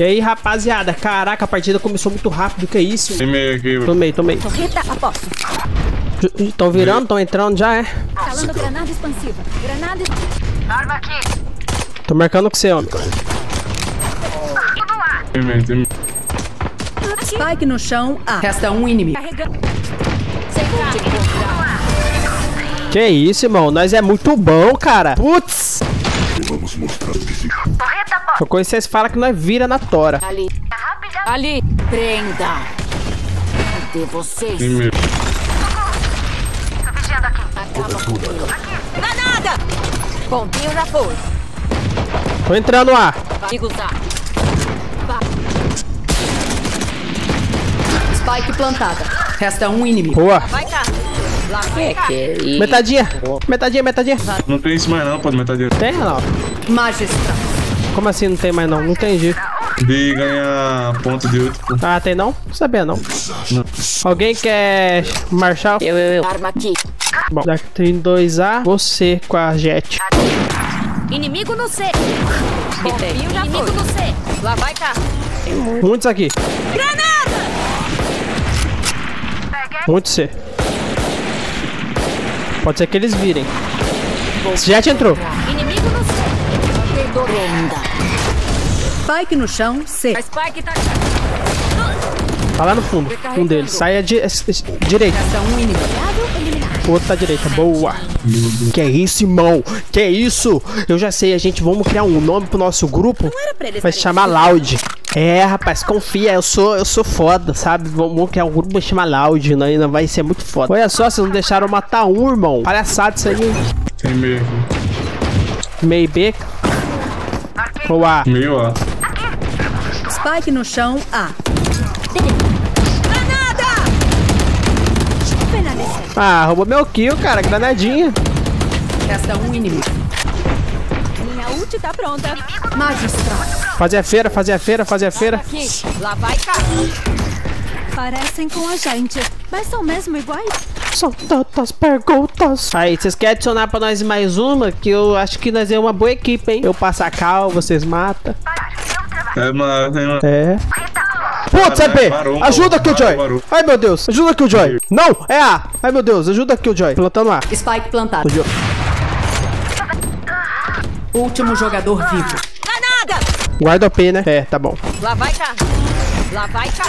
E aí, rapaziada? Caraca, a partida começou muito rápido. Que isso? Tem meio aqui, bro. Tomei, tomei. Torreta a posto. Estão virando? Estão entrando já, é? Calando granada expansiva. Granada. Tô marcando com você, homem. Tem meio, tem meio. Spike no chão, A. Resta um inimigo. Carregando. Sem. Que isso, irmão? Nós é muito bom, cara. Putz! Eu conheço vocês falam que nós vira na tora. Ali. Ali. Prenda. Cadê vocês? Tem meio. Acaba com ele. Granada! Pontinho já foi. Tô entrando lá. Vai usar. Spike plantada. Resta um inimigo. Boa. Vai. Lá cá. Metadinha. Metadinha, metadinha. Não tem isso mais não, pô, de metade. Tem, não? Magistral. Como assim não tem mais não? Não entendi. De ganhar ponto de 8, pô. Ah, tem não? Não sabia não. Alguém quer marchar? Eu, eu, eu. Arma aqui. Bom, tem 2A, você com a jet. Inimigo no C. Já Inimigo no C. Lá vai cá. Muitos aqui. Granada! Muito C. Pode ser que eles virem. Jet entrou. Inimigo no C. Prenda. Spike no chão, C. A Spike tá Tá lá no fundo. Um deles. Sai a di es- es- direita. O outro tá à direita. Boa. Que isso, irmão? Que isso? Eu já sei. A gente vamos criar um nome pro nosso grupo. Vai se chamar Loud. É, rapaz, confia. Eu sou, eu sou foda, sabe? Vamos criar um grupo que chama Loud. Né? Ainda vai ser muito foda. Olha só, vocês não deixaram matar um, irmão. Palhaçada isso aí. Tem meio. Meio B. Ou A. Meio A. Spike no chão, A. Ah, roubou meu kill, cara. Granadinha. Resta um inimigo. Minha ult tá pronta. Magistral. Fazer a feira, fazer a feira, fazer a feira. Aqui. Lá vai cá. Parecem com a gente, mas são mesmo iguais? São tantas perguntas. Aí, vocês querem adicionar pra nós mais uma? Que eu acho que nós é uma boa equipe, hein? Eu passo a cal, vocês matam. É, mas tem uma. É. Putz, é B! Ajuda aqui o Joy! Ai meu Deus, ajuda aqui o Joy! Não, é A! Ai meu Deus, ajuda aqui o Joy! Plantando A. Spike plantado. Último jogador vivo. Guarda o P, né? É, tá bom. Lá vai cá. Lá vai cá.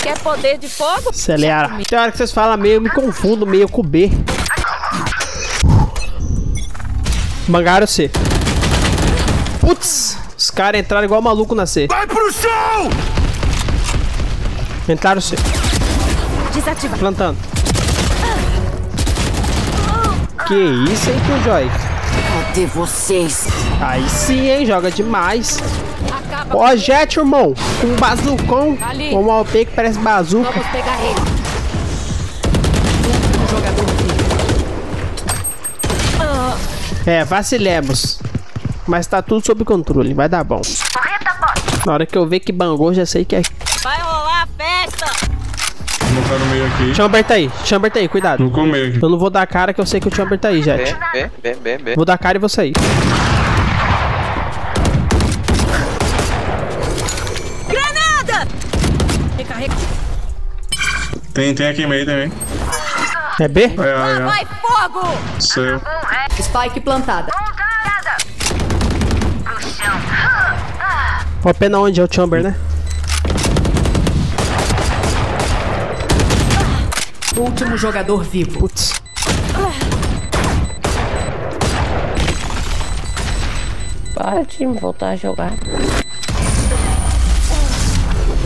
Quer poder de fogo? Acelera. Tem hora que vocês falam meio, eu me confundo meio com o B. Mangaram C. Putz! Os caras entraram igual maluco na C. Vai pro chão! Entraram C. Desativa. Plantando. Que isso, hein, Killjoy? Cadê vocês? Aí sim, hein? Joga demais. Ó, Jet, irmão. Com um bazucão. Ali. Com um AWP que parece bazuca. Vamos pegar ele. Jogador. É, vacilemos. Mas tá tudo sob controle. Vai dar bom. Na hora que eu ver que bangou, já sei que é. Vai rolar a festa. Tá no meio aqui. Chamber tá aí. Chamber tá aí, cuidado. No começo aqui. Eu não vou dar cara que eu sei que o Chamber tá aí, Jet. Bem, bem, bem, bem. Vou dar cara e vou sair. Granada! Recarrega. Tem, tem aqui meio também. É B? Ai, ai, ai. Vai fogo! Céu. Spike plantada. Ó, pena onde é o Chamber, né? Último jogador vivo. Putz. Para de voltar a jogar.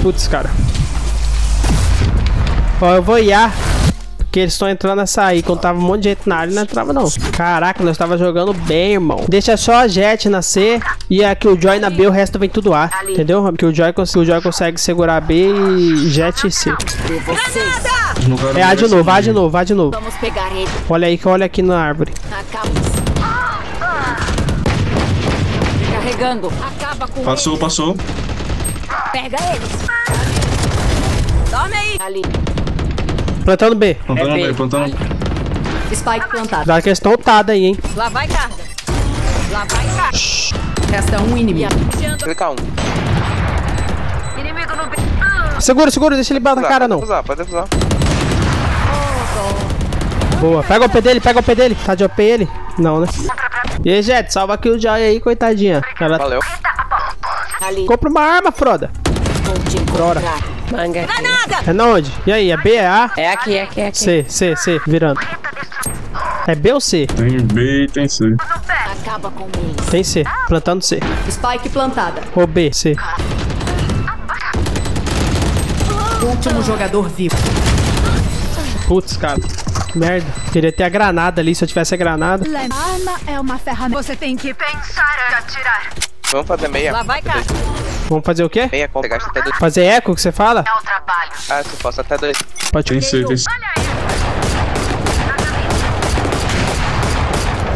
Putz, cara. Ó, eu vou iar. Porque eles estão entrando nessa aí. Quando tava um monte de gente na área, não entrava não. Caraca, nós tava jogando bem, irmão. Deixa só a Jet na C e a Killjoy na B, o resto vem tudo A. Entendeu? Porque o Joy, cons- o Joy consegue segurar B e Jet C. Vocês? No cara É A de novo, A de novo, A de novo. Vamos pegar ele. Olha aí que olha aqui na árvore. Acaba. Recarregando. Acaba com Passou, passou. ele. Pega eles. Tome aí. Ali. Plantando B. Plantando É meio, B. plantando. Spike plantado. Dá que eles estão ultados aí, hein? Lá vai carga. Lá vai cá. Resta um inimigo. Clica um. Inimigo no B. Segura, segura, deixa ele bater na cara, não. Pode usar, pode usar. Boa, pega o P dele, pega o P dele. Tá de OP ele? Não, né? E aí, Jet, salva aqui o Joy aí, coitadinha. Ela... Valeu. Ali. Compra uma arma, Froda. Bora. Manga aqui. É na onde? E aí, é B, é A? É aqui, é aqui, é aqui. C, C, C, virando. É B ou C? Tem B e tem C. Acaba com eles. Tem C, plantando C. Spike plantada. Ou B, C. Último jogador vivo. Putz, cara. Merda. Queria ter a granada ali, se eu tivesse a granada. Arma é uma ferramenta. Você tem que pensar e atirar. Vamos fazer meia. Lá vai cá. Vamos fazer o quê? Meia conta, gasta até dois. Fazer eco que você fala? Ah, se posso até dois. Pode Tem C, tem C.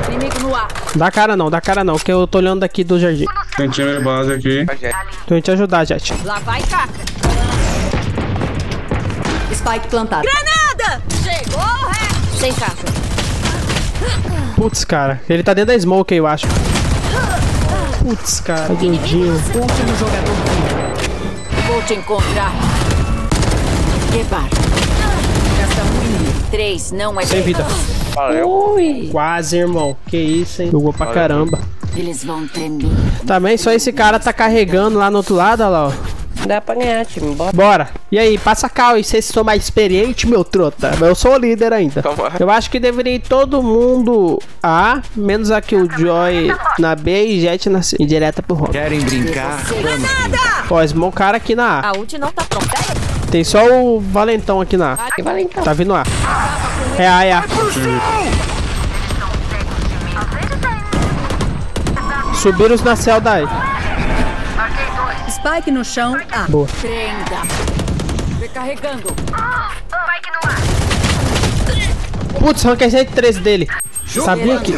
Inimigo no ar. Dá cara não, dá cara não, que eu tô olhando daqui do jardim. Tem time base aqui. É. Tô indo te ajudar, Jet. Lá vai cá. Spike plantada. Granada! Chegou, ré. Sem caixa. Putz, cara. Ele tá dentro da smoke aí, eu acho. Putz, cara. Tadinho. Último jogador vivo. Vou te encontrar. Repara. Um inimigo. Três não é Sem vida. Valeu. Ui. Quase, irmão. Que isso, hein? Jogou pra caramba. Eles vão tremer. Também só esse cara tá carregando lá no outro lado, olha lá, ó. Dá pra ganhar, time. Bora. Bora. E aí, passa cal e vocês são mais experiente, meu trota. Eu sou o líder ainda. Lá. Eu acho que deveria ir todo mundo A, menos aqui o Joy na B e Jet na C. E direta pro Rock. Querem brincar? Ó, smoke cara aqui na A. A ult não tá pronta. Tem só o Valentão aqui na A. Que vale então. Tá vindo A. É A, é A. Subiram os na céu daí. Spike no chão. A. Boa. Prenda. Recarregando. Putz, ranquei 113 dele. Sabia que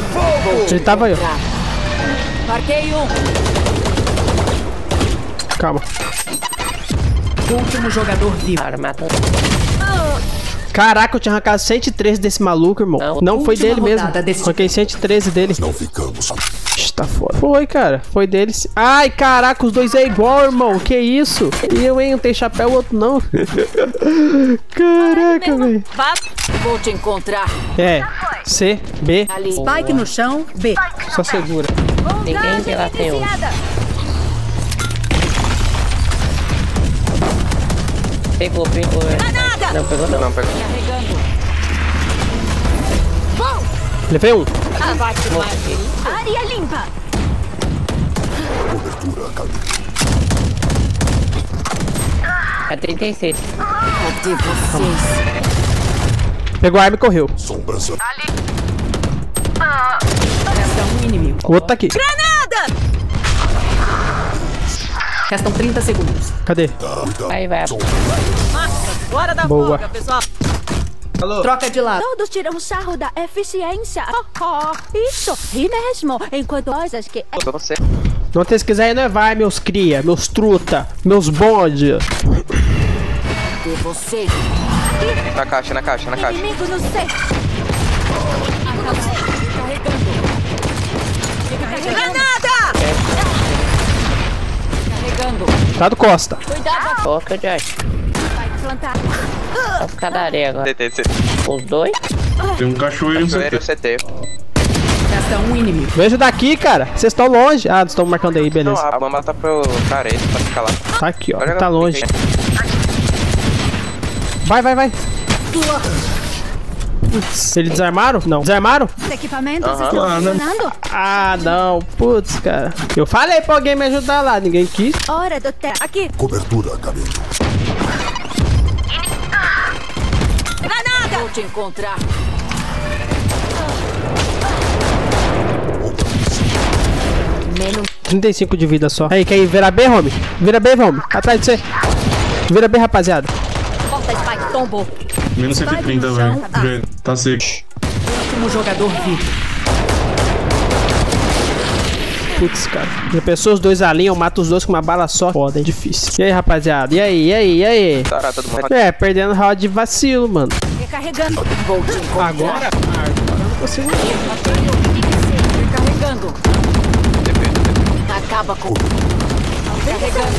ele tava aí, ó. Marquei um. Calma. Último jogador vivo. Bora, mata. Caraca, eu tinha arrancado 113 desse maluco, irmão. Não. Não, foi dele mesmo. desse Ranquei 113 dele. Não ficamos. Tá foda. Foi, cara. Foi dele. sim. Ai, caraca, os dois é igual, irmão. Que isso? E eu, hein? Um tem chapéu, o outro não. Caraca, velho. Vou te encontrar. É. C, B. Ali. Spike no chão. B. Só segura. Ninguém vê lá tem um. Pegou, pegou. Não, pegou não. Não. Carregando. Levei um. Ah, vai Área limpa. É 36. Cadê vocês? Pegou a arma e correu. Resta um inimigo. O outro tá aqui. Restam 30 segundos. Cadê? Vai, vai. Hora da Boa. folga, pessoal. Troca de lado. Todos tiram sarro da eficiência. Oh, oh, isso, ri mesmo. Enquanto coisas que Botou você. Não vocês quiserem, não é vai, meus cria, meus truta, meus bode. Cadê vocês? Na caixa, na caixa, na caixa. inimigo no C. Granada! Carregando. Tá do Costa. Foca, Josh. Plantar. Vai ficar da areia agora. CT, CT. Os dois? Tem um cachoeiro e um Cachoeiro CT. CT. Resta um inimigo. Vejo daqui, cara. Vocês estão longe. Ah, estão marcando aí, Não, beleza. a mama tá pro careta pra ficar lá. Tá aqui, ó. Tá longe. Vai, vai, vai. Putz, eles desarmaram? Não. Desarmaram? Os equipamentos Aham. estão Ah, não. funcionando. Ah, não. Putz, cara. Eu falei pra alguém me ajudar lá. Ninguém quis. Hora do té. Aqui. Granada! Vou te encontrar. Menos 35 de vida só. Aí, quer ir virar B, homem? Vira B, homem. Atrás de você. Vira B, rapaziada. porta Spike tombou. Menos 130, velho. Já Tá seco. Último jogador vivo. Putz, cara. Já pensou os dois alinham, mata os dois com uma bala só? Foda, é difícil. E aí, rapaziada? E aí, e aí, e aí? Tá, todo mundo. É, perdendo round de vacilo, mano. Recarregando. Vou te encontrar. Agora? Agora eu não consigo. Recarregando. Acaba com. Carregando.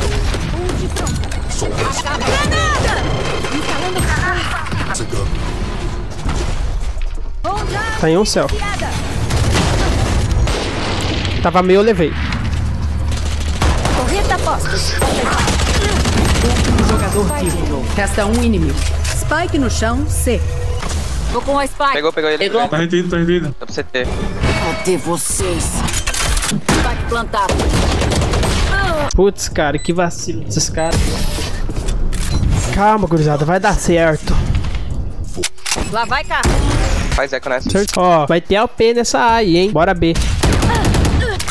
Tá em um céu. Tava meio, eu levei. Correta postos. Jogador vivo. Resta um inimigo. Spike no chão, C. Vou com a Spike. Pegou, pegou ele. Pegou. Tá retido, tá retido. Dá pra você ter. Cadê vocês? Spike plantado. Putz, cara, que vacilo desses caras. Calma, gurizada, vai dar certo. Lá vai cá. Faz eco nessa. Certo? Ó, vai ter LP nessa A aí, hein? Bora B.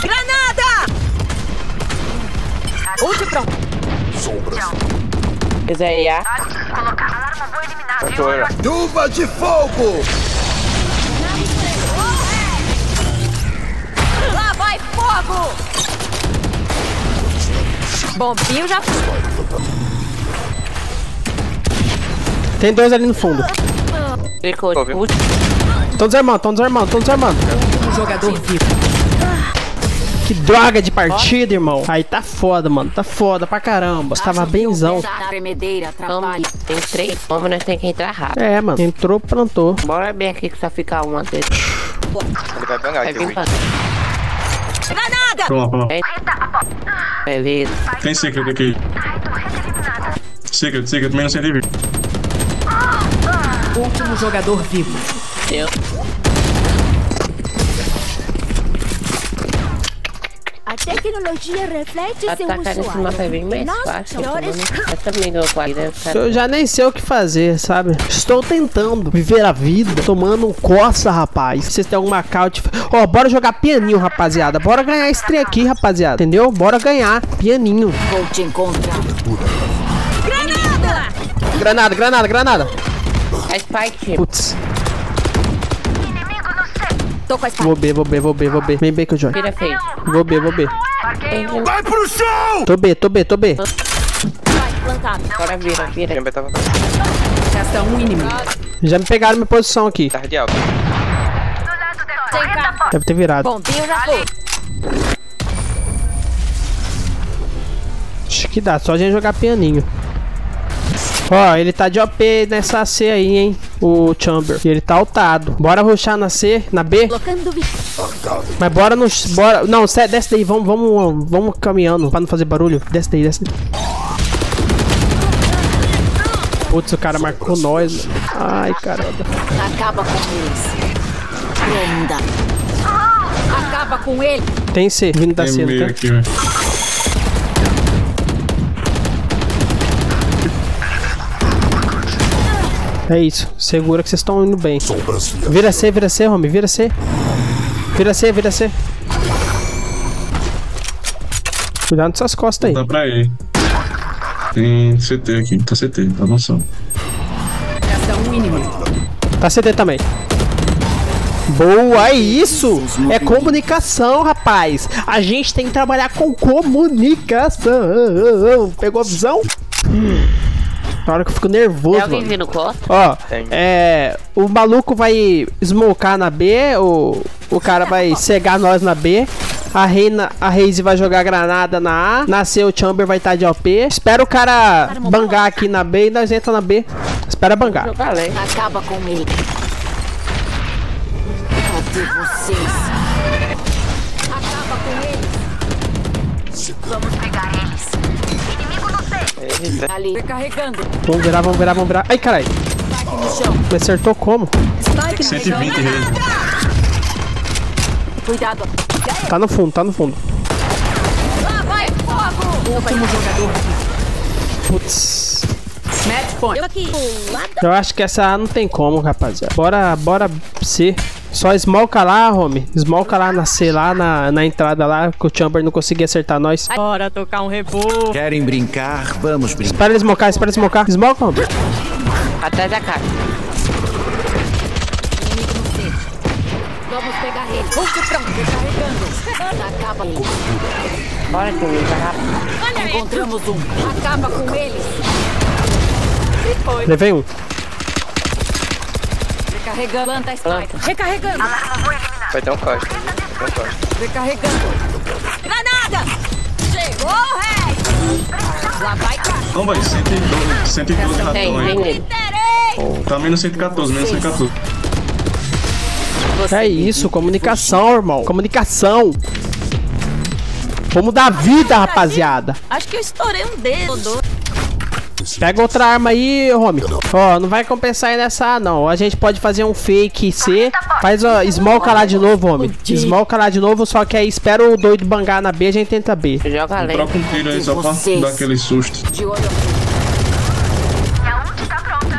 Granada! Ult pronto. Esse aí, ah. Cantora. Chuva de fogo! Lá vai fogo! Bombinho já foi. Tem dois ali no fundo. Putz, Tão desarmando, tão desarmando, tão desarmando. Um jogador vivo. Que droga de partida, irmão. Aí tá foda, mano. Tá foda pra caramba. Tava benzão. Tem três bombas, nós temos que entrar rápido. É, mano. Entrou, plantou. Bora bem aqui que só fica uma dele. Ele vai bangar Vai aqui. vir Will. pra Granada! Lá, vamos lá. Beleza. Tem secret aqui. Secret, secret, menos 120. Último jogador vivo. Eu. Tecnologia reflete seu Atacar nesse mapa é usuário. bem mais Nossa, fácil. senhores. Eu também dou qualidade. Eu já nem sei o que fazer, sabe? Estou tentando viver a vida tomando um coça, rapaz. Vocês têm alguma caute? Ó, bora jogar pianinho, rapaziada. Bora ganhar esse trem aqui, rapaziada. Entendeu? Bora ganhar. Pianinho. Vou te encontrar. Granada, granada, granada. A Spike. Putz. Tô com a. Vou B, vou B, vou B, vou B. Vem B que eu jogo. Vou B, vou B. Vai pro chão! Tô B, tô B, tô B. Spike plantado. Bora, vira, vira. Chamber tava. Resta um inimigo. Já me pegaram minha posição aqui. Tá de alto. Deve ter virado. Bombinho já foi. Acho que dá, só a gente jogar pianinho. Ó, ele tá de OP nessa C aí, hein? O Chamber. E ele tá altado. Bora rushar na C, na B. Mas bora no. Bora. Não, desce daí, vamos, vamos, vamos caminhando pra não fazer barulho. Desce daí, desce daí. Putz, o cara marcou nós, mano. Ai, caramba. Acaba com eles. Prenda. Acaba com ele. Tem C, vindo da C, tem? aqui, É isso. Segura que vocês estão indo bem. Vira C, vira C, homem. Vira C. Vira C, vira C. Cuidado com suas costas aí. Dá pra ir. Tem CT aqui, tá CT, tá avançando. Um. Tá CD também. Boa, é isso! É comunicação, rapaz! A gente tem que trabalhar com comunicação! Pegou a visão? Hum. Na hora que eu fico Tem nervoso, alguém mano. vindo costa? Ó, Tem. é. O maluco vai smocar na B, o, o cara vai cegar nós na B. A Reina, a Reise vai jogar granada na A. Nasceu o Chamber vai estar de OP. Espera o cara bangar aqui na B e nós entra na B. Espera bangar. Acaba com ele. Cadê vocês? Acaba com ele. Ali. Recarregando. Vamos virar, vamos virar, vamos virar. Ai, caralho. No chão. Me acertou como? Spike no chão. 120 reis. Cuidado. Tá no fundo, tá no fundo. Lá vai fogo. Último jogador. Putz. Match point. Eu aqui. Eu acho que essa A não tem como, rapaziada. Bora, bora C. Só smoka lá, homem. Smoka lá na C, lá na, na entrada lá, que o Chamber não conseguia acertar nós. Bora tocar um revoo. Querem brincar? Vamos brincar. Espera ele smocar, espera ele smocar. Smoka, homem. Atrás da caixa. Vamos pegar ele. Ult pronto. Recarregando. Acaba ele. Bora, que vai rápido. Olha aí. Encontramos um. Acaba com eles. Levei um. Recarregando. Planta Spike. Recarregando. Vai ter um costa. Vai ter um costa. Recarregando. Granada. Lá vai cá. Não, vai, 112, 112 Tem, ratão tem aí. nele. Tá menos 114, menos 114. Você. É isso, comunicação, irmão. Comunicação. Vamos dar vida, rapaziada. Acho que eu estourei um dedo. Pega outra arma aí, homem. Ó, não vai compensar aí nessa A, não. A gente pode fazer um fake C. Faz, ó, smoke lá de novo, homem. Smoke lá de novo, só que aí espera o doido bangar na B, a gente tenta B. Joga além. Troca um tiro aí só pra dar aquele susto. Olho.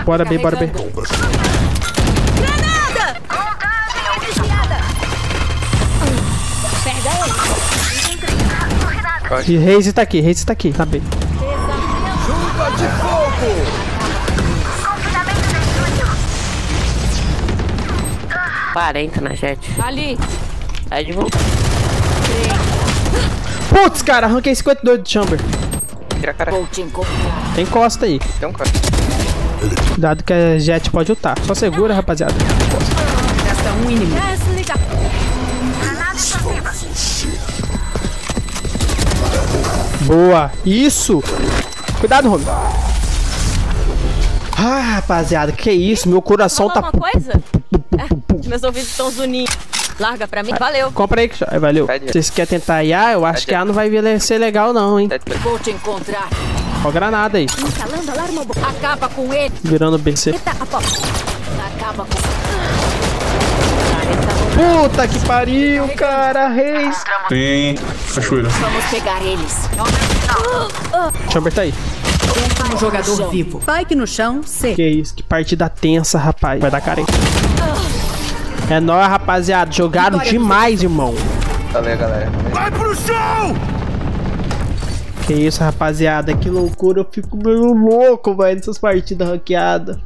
Bora B, bora B. E Reise tá aqui, Reise tá aqui, tá B. De fogo! 40 na jet. Ali. Sai de volta. Putz, cara, arranquei 52 do chamber. Tira cara. Vou te encontrar. Tem costa aí. Tem um cara. Cuidado que a jet pode ultar. Só segura, rapaziada. Resta um inimigo. Boa. Isso. Cuidado, homem. Ah, rapaziada, que isso? Meu coração tá... alguma coisa? É, meus ouvidos estão zunindo. Larga pra mim. Valeu. Compra aí, que valeu. Vocês querem tentar IA? Eu acho que A não vai vir- ser legal não, hein. Vou te encontrar. Ó granada aí. Instalando alarme. Acaba com ele. Virando BC. Aposta. Acaba com Puta que pariu, cara. Reis. Tem cachoeira. Vamos pegar eles. Chamber tá aí. Um jogador vivo. Spike no chão, C. Que isso, que partida tensa, rapaz. Vai dar careta. É nóis, rapaziada. Jogaram demais, irmão. Valeu, galera. Vai pro chão! Que isso, rapaziada. Que loucura. Eu fico meio louco, velho, nessas partidas ranqueadas.